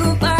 you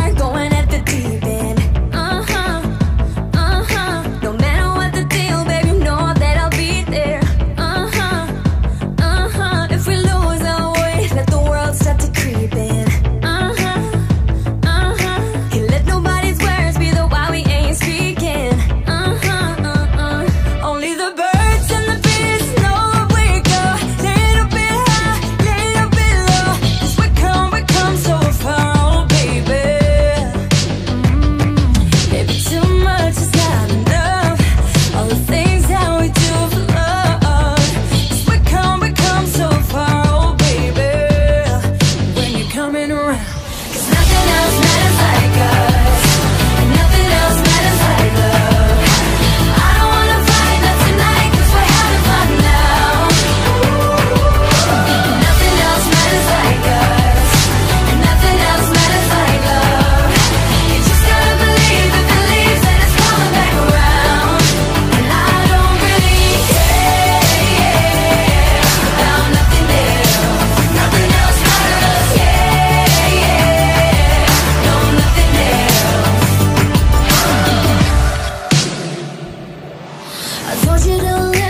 I want you to let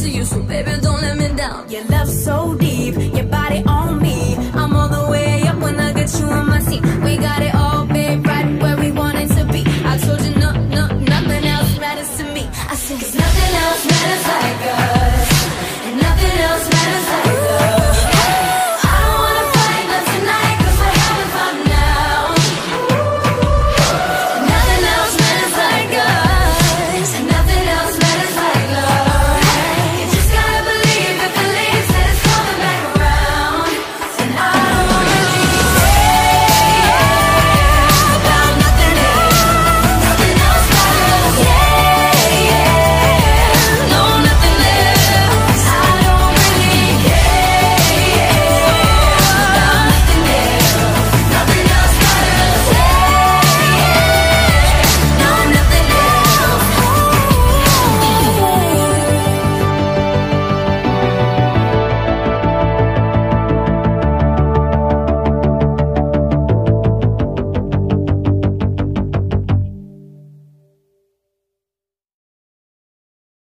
to you, so baby, don't let me down. Your love so deep, your body on me. I'm all the way up when I get you on my seat. We got it all, babe, right where we want it to be. I told you no, no, nothing else matters to me. I said, nothing else matters like us.